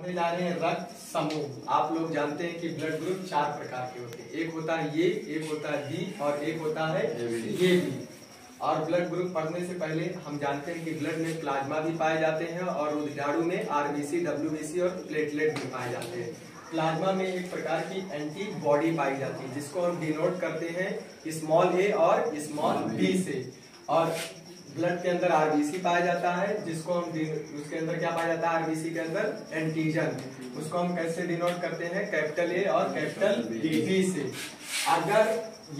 पढ़ने जा रहे हैं रक्त समूह। आप लोग जानते हैं कि ब्लड ग्रुप चार प्रकार के होते हैं। एक होता है ये एक होता है बी और एक होता है ये बी और ब्लड ग्रुप पढ़ने से पहले हम जानते हैं कि ब्लड में प्लाज्मा भी पाए जाते हैं और उदाड़ू में आरबीसी डब्ल्यूबीसी और प्लेटलेट भी पाए जाते हैं। प्लाज्मा में एक प्रकार की एंटीबॉडी पाई जाती है जिसको हम डिनोट करते हैं स्मॉल ए और स्मॉल बी से। और ब्लड के अंदर आरबीसी पाया जाता है, जिसको हम उसके अंदर क्या पाया जाता है? आरबीसी के अंदर एंटीजन उसको हम कैसे डिनोट करते हैं? कैपिटल ए और कैपिटल बी से। अगर